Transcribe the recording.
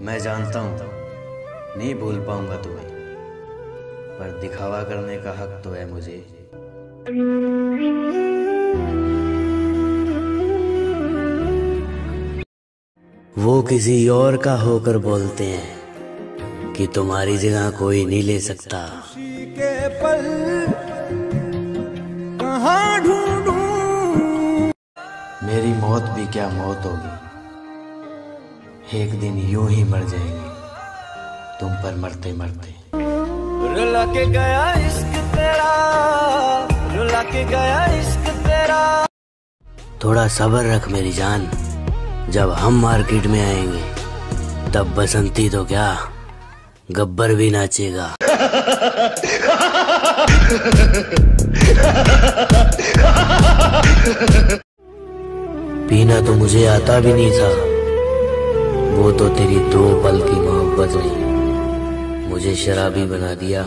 मैं जानता हूँ नहीं भूल पाऊँगा तुम्हें पर दिखावा करने का हक तो है मुझे। वो किसी और का होकर बोलते हैं कि तुम्हारी जगह कोई नहीं ले सकता। के पल कहाँ ढूंढूं? मेरी मौत भी क्या मौत होगी? एक दिन यूँ ही मर जाएँगे। तुम पर मरते मरते। रुला के गया इश्क तेरा रुला के गया इश्क तेरा। थोड़ा सब्र रख मेरी जान जब हम मार्केट में आएँगे तब बसंती तो क्या गब्बर भी नाचेगा। पीना तो मुझे आता भी नहीं था। तो दो पल की मोहब्बत ने मुझे शराबी बना दिया।